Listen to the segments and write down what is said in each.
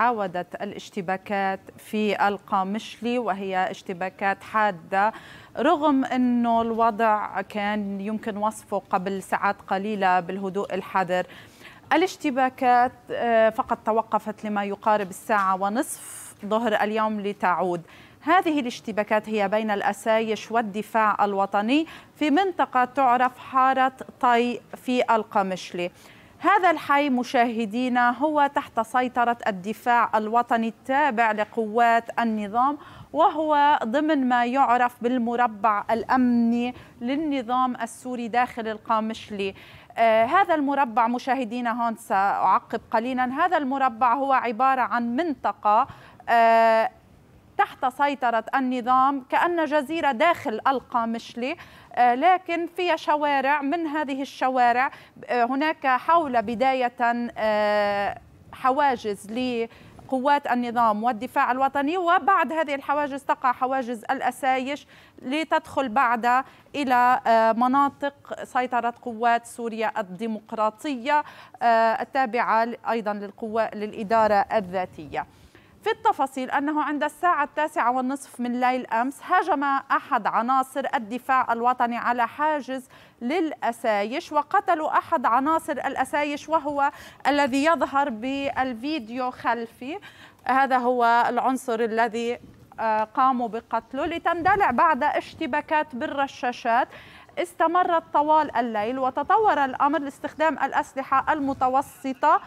عاودت الاشتباكات في القامشلي وهي اشتباكات حادة رغم أنه الوضع كان يمكن وصفه قبل ساعات قليلة بالهدوء الحذر. الاشتباكات آه، فقط توقفت لما يقارب الساعة ونصف ظهر اليوم لتعود. هذه الاشتباكات هي بين الأسايش والدفاع الوطني في منطقة تعرف حارة طي في القمشلي هذا الحي مشاهدينا هو تحت سيطرة الدفاع الوطني التابع لقوات النظام وهو ضمن ما يعرف بالمربع الأمني للنظام السوري داخل القامشلي. آه هذا المربع مشاهدينا هون سأعقب قليلا. هذا المربع هو عبارة عن منطقة آه تحت سيطرة النظام كأن جزيرة داخل القامشلي آه، لكن فيها شوارع من هذه الشوارع آه، هناك حول بداية آه، حواجز قوات النظام والدفاع الوطني وبعد هذه الحواجز تقع حواجز الأسايش لتدخل بعد إلى مناطق سيطرة قوات سوريا الديمقراطية التابعة أيضا للقوات للإدارة الذاتية. في التفاصيل أنه عند الساعة التاسعة والنصف من ليل أمس هاجم أحد عناصر الدفاع الوطني على حاجز للأسايش وقتلوا أحد عناصر الأسايش وهو الذي يظهر بالفيديو خلفي. هذا هو العنصر الذي آه، قاموا بقتله لتندلع بعد اشتباكات بالرشاشات. استمرت طوال الليل وتطور الأمر لاستخدام الأسلحة المتوسطة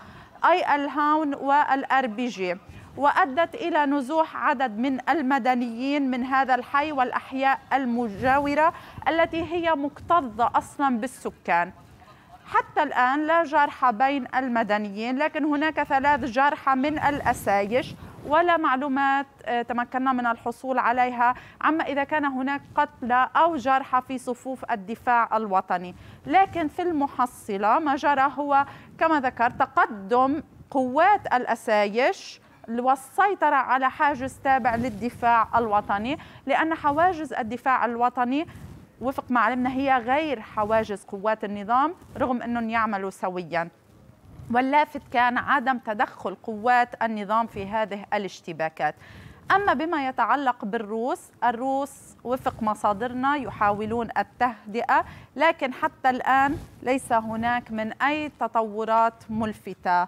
أي الهاون والأر بي جي. وأدت إلى نزوح عدد من المدنيين من هذا الحي والأحياء المجاورة التي هي مكتظة أصلا بالسكان. حتى الآن لا جرحى بين المدنيين لكن هناك ثلاث جرحى من الأسايش ولا معلومات آه، تمكنا من الحصول عليها. عما إذا كان هناك قتلى أو جرحى في صفوف الدفاع الوطني. لكن في المحصلة ما جرى هو كما ذكرت تقدم قوات الأسايش والسيطرة على حاجز تابع للدفاع الوطني لأن حواجز الدفاع الوطني وفق ما علمنا هي غير حواجز قوات النظام رغم أنهم يعملوا سويا. واللافت كان عدم تدخل قوات النظام في هذه الاشتباكات. أما بما يتعلق بالروس الروس وفق مصادرنا يحاولون التهدئة لكن حتى الآن ليس هناك من أي تطورات ملفتة.